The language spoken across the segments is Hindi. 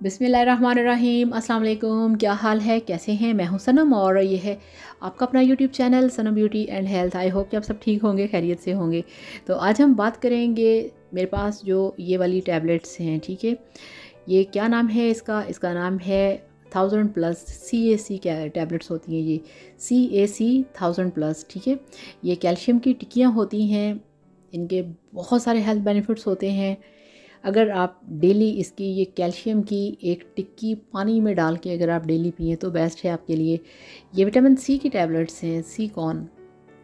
बिसमीम अस्सलाम वालेकुम क्या हाल है? कैसे हैं? मैं हूँ सनम और ये है आपका अपना YouTube channel Sanam beauty and health. I hope कि आप सब ठीक होंगे, खैरियत से होंगे। तो आज हम बात करेंगे मेरे पास जो ये वाली टैबलेट्स हैं, ठीक है? ये क्या नाम है इसका? इसका नाम है thousand plus C A C tablets होती हैं ये? सी ए सी थाउज़ेंड प्लस, ठीक है? ये कैल्शियम की टिक्कियाँ होती हैं, इनके बहुत सारे हेल्थ बेनिफिट्स होते हैं। अगर आप डेली इसकी ये कैल्शियम की एक टिक्की पानी में डाल के अगर आप डेली पिए तो बेस्ट है आपके लिए। ये विटामिन सी की टैबलेट्स हैं, सी कॉन?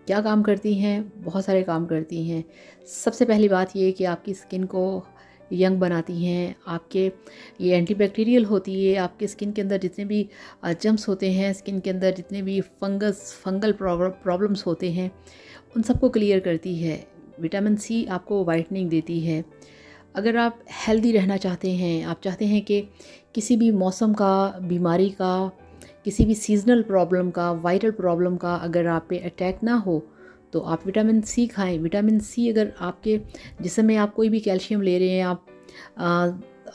क्या काम करती हैं? बहुत सारे काम करती हैं। सबसे पहली बात ये कि आपकी स्किन को यंग बनाती हैं, आपके ये एंटीबैक्टीरियल होती है, आपके स्किन के अंदर जितने भी जम्स होते हैं, स्किन के अंदर जितने भी फंगस, फंगल प्रॉब्लम्स होते हैं, उन सबको क्लियर करती है। विटामिन सी आपको वाइटनिंग देती है। अगर आप हेल्दी रहना चाहते हैं, आप चाहते हैं कि किसी भी मौसम का, बीमारी का, किसी भी सीजनल प्रॉब्लम का वायरल प्रॉब्लम का अगर आप पे अटैक ना हो तो आप विटामिन सी खाएँ। विटामिन सी अगर आपके जिसम में आप कोई भी कैल्शियम ले रहे हैं, आप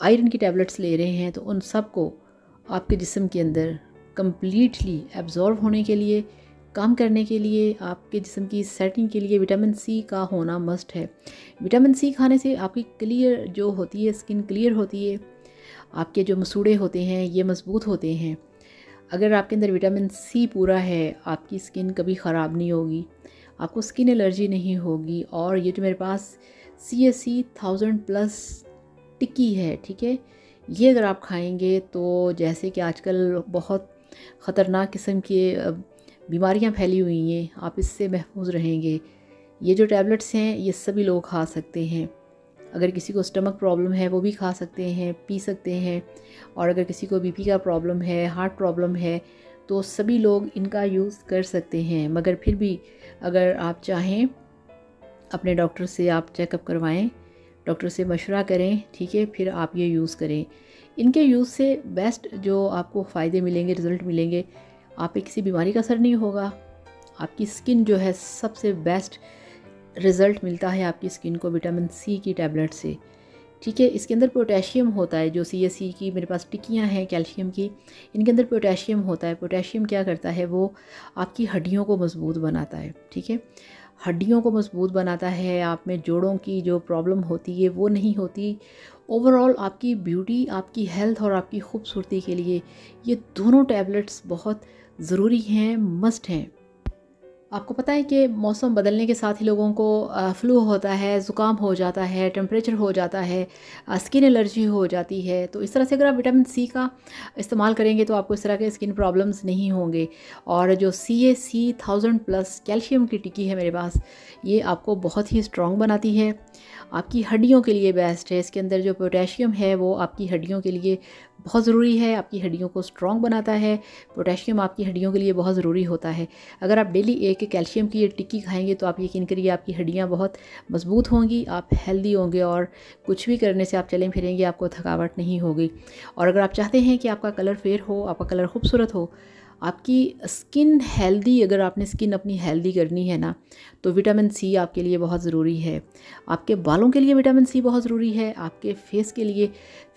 आयरन की टैबलेट्स ले रहे हैं तो उन सबको आपके जिसम के अंदर कम्प्लीटली एब्ज़ॉर्व होने के लिए काम करने के लिए, आपके जिसम की सेटिंग के लिए विटामिन सी का होना मस्ट है। विटामिन सी खाने से आपकी क्लियर जो होती है स्किन क्लियर होती है, आपके जो मसूड़े होते हैं, ये मज़बूत होते हैं। अगर आपके अंदर विटामिन सी पूरा है, आपकी स्किन कभी ख़राब नहीं होगी, आपको स्किन एलर्जी नहीं होगी और ये जो मेरे पास C S C thousand plus टिक्की है, ठीक है? ये अगर आप खाएँगे तो जैसे कि आजकल बहुत ख़तरनाक किस्म के बीमारियाँ फैली हुई हैं, आप इससे महफूज रहेंगे। ये जो टैबलेट्स हैं, ये सभी लोग खा सकते हैं। अगर किसी को स्टमक प्रॉब्लम है, वो भी खा सकते हैं, पी सकते हैं। और अगर किसी को बीपी का प्रॉब्लम है, हार्ट प्रॉब्लम है तो सभी लोग इनका यूज़ कर सकते हैं। मगर फिर भी अगर आप चाहें, अपने डॉक्टर से आप चेकअप करवाएँ, डॉक्टर से मशवरा करें, ठीक है, फिर आप ये यूज़ करें। इनके यूज़ से बेस्ट जो आपको फ़ायदे मिलेंगे, रिज़ल्ट मिलेंगे आप किसी बीमारी का असर नहीं होगा। आपकी स्किन जो है सबसे बेस्ट रिज़ल्ट मिलता है आपकी स्किन को विटामिन सी की टैबलेट से। ठीक है, इसके अंदर पोटेशियम होता है, जो सी एस सी की मेरे पास टिक्कियाँ हैं कैल्शियम की, इनके अंदर पोटेशियम होता है। पोटेशियम क्या करता है? वो आपकी हड्डियों को मज़बूत बनाता है। ठीक है, हड्डियों को मज़बूत बनाता है, आप में जोड़ों की जो प्रॉब्लम होती है, वो नहीं होती। ओवरऑल आपकी ब्यूटी आपकी हेल्थ और आपकी खूबसूरती के लिए ये दोनों टैबलेट्स बहुत ज़रूरी हैं मस्ट हैं। आपको पता है कि मौसम बदलने के साथ ही लोगों को फ्लू होता है, ज़ुकाम हो जाता है टेम्परेचर हो जाता है स्किन एलर्जी हो जाती है। तो इस तरह से अगर आप विटामिन सी का इस्तेमाल करेंगे तो आपको इस तरह के स्किन प्रॉब्लम्स नहीं होंगे। और जो C A C thousand plus calcium की टिक्की है मेरे पास, ये आपको बहुत ही स्ट्रॉन्ग बनाती है। आपकी हड्डियों के लिए बेस्ट है, इसके अंदर जो पोटेशियम है, वो आपकी हड्डियों के लिए बहुत ज़रूरी है, आपकी हड्डियों को स्ट्रॉन्ग बनाता है पोटेशियम आपकी हड्डियों के लिए बहुत ज़रूरी होता है। अगर आप डेली एक कैल्शियम की ये टिक्की खाएँगे तो आप यकीन करिए आपकी हड्डियाँ बहुत मज़बूत होंगी, आप हेल्दी होंगे और कुछ भी करने से आप चलें फिरेंगे, आपको थकावट नहीं होगी। और अगर आप चाहते हैं कि आपका कलर फेयर हो, आपका कलर खूबसूरत हो आपकी स्किन हेल्दी अगर आपने स्किन अपनी हेल्दी करनी है ना तो विटामिन सी आपके लिए बहुत ज़रूरी है। आपके बालों के लिए विटामिन सी बहुत ज़रूरी है, आपके फेस के लिए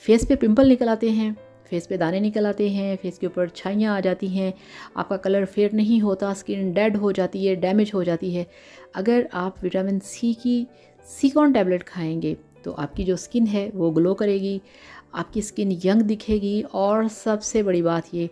फेस पे पिंपल निकल आते हैं फेस पे दाने निकल आते हैं फेस के ऊपर छाइयाँ आ जाती हैं, आपका कलर फेयर नहीं होता स्किन डेड हो जाती है डैमेज हो जाती है। अगर आप विटामिन सी की सीकॉन टैबलेट खाएँगे तो आपकी जो स्किन है वो ग्लो करेगी, आपकी स्किन यंग दिखेगी और सबसे बड़ी बात ये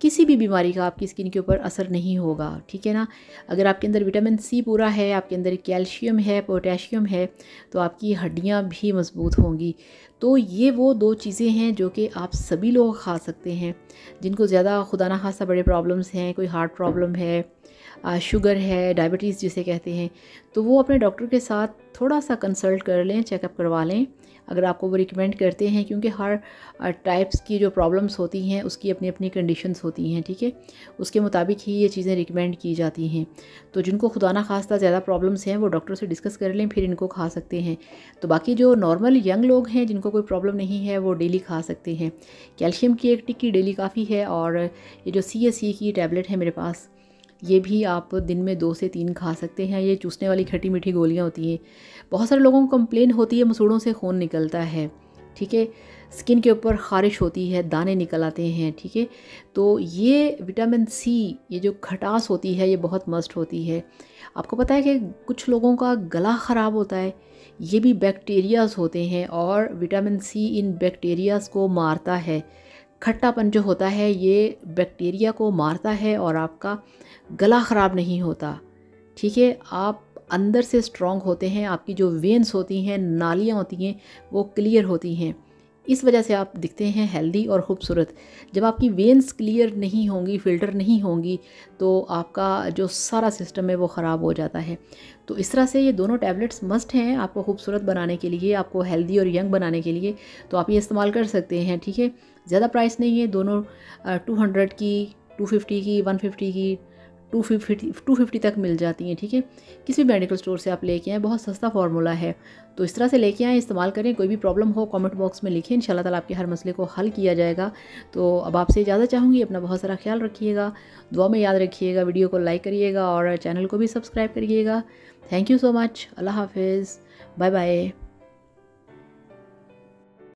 किसी भी बीमारी का आपकी स्किन के ऊपर असर नहीं होगा, ठीक है ना? अगर आपके अंदर विटामिन सी पूरा है, आपके अंदर कैल्शियम है, पोटेशियम है तो आपकी हड्डियाँ भी मज़बूत होंगी। तो ये वो दो चीज़ें हैं जो कि आप सभी लोग खा सकते हैं, जिनको ज़्यादा खुदा ना खासा बड़े प्रॉब्लम्स हैं, कोई हार्ट प्रॉब्लम है शुगर है, डायबिटीज़ जिसे कहते हैं तो वो अपने डॉक्टर के साथ थोड़ा सा कंसल्ट कर लें, चेकअप करवा लें अगर आपको वो रिकमेंड करते हैं, क्योंकि हर टाइप्स की जो प्रॉब्लम्स होती हैं, उसकी अपनी अपनी कंडीशंस होती हैं, ठीक है? उसके मुताबिक ही ये चीज़ें रिकमेंड की जाती हैं। तो जिनको खुदा ना खास्ता ज़्यादा प्रॉब्लम्स हैं, वो डॉक्टर से डिस्कस कर लें, फिर इनको खा सकते हैं। तो बाकी जो नॉर्मल यंग लोग हैं, जिनको कोई प्रॉब्लम नहीं है, वो डेली खा सकते हैं। कैल्शियम की एक टिक्की डेली काफ़ी है, और ये जो सी एस सी की टैबलेट है मेरे पास ये भी आप दिन में दो से तीन खा सकते हैं। ये चूसने वाली खट्टी मीठी गोलियाँ होती हैं। बहुत सारे लोगों को कंप्लेन होती है, मसूड़ों से खून निकलता है, ठीक है? स्किन के ऊपर ख़ारिश होती है, दाने निकल आते हैं, ठीक है? तो ये विटामिन सी ये जो खटास होती है, ये बहुत मस्ट होती है। आपको पता है कि कुछ लोगों का गला ख़राब होता है। ये भी बैक्टीरियाज होते हैं और विटामिन सी इन बैक्टीरियाज को मारता है। खट्टापन जो होता है, ये बैक्टीरिया को मारता है और आपका गला ख़राब नहीं होता। ठीक है? आप अंदर से स्ट्रॉन्ग होते हैं, आपकी जो वेंस होती हैं, नालियाँ होती हैं, वो क्लियर होती हैं। इस वजह से आप दिखते हैं हेल्दी और ख़ूबसूरत। जब आपकी वेंस क्लियर नहीं होंगी फ़िल्टर नहीं होंगी तो आपका जो सारा सिस्टम है वो ख़राब हो जाता है। तो इस तरह से ये दोनों टैबलेट्स मस्ट हैं आपको खूबसूरत बनाने के लिए, आपको हेल्दी और यंग बनाने के लिए। तो आप ये इस्तेमाल कर सकते हैं, ठीक है? ज़्यादा प्राइस नहीं है, दोनों टू हंड्रेड की टू फिफ्टी की वन फिफ्टी की टू फिफ्टी टू फिफ्टी तक मिल जाती हैं, ठीक है? किसी भी मेडिकल स्टोर से आप लेके आएँ, बहुत सस्ता फार्मूला है। तो इस तरह से लेके आएँ, इस्तेमाल करें, कोई भी प्रॉब्लम हो कमेंट बॉक्स में लिखें, इंशाल्लाह ताला आपके हर मसले को हल किया जाएगा। तो अब आपसे इजाज़त चाहूँगी, अपना बहुत सारा ख्याल रखिएगा, दुआ में याद रखिएगा, वीडियो को लाइक करिएगा और चैनल को भी सब्सक्राइब करिएगा। थैंक यू सो मच अल्लाह हाफिज़ बाय बाय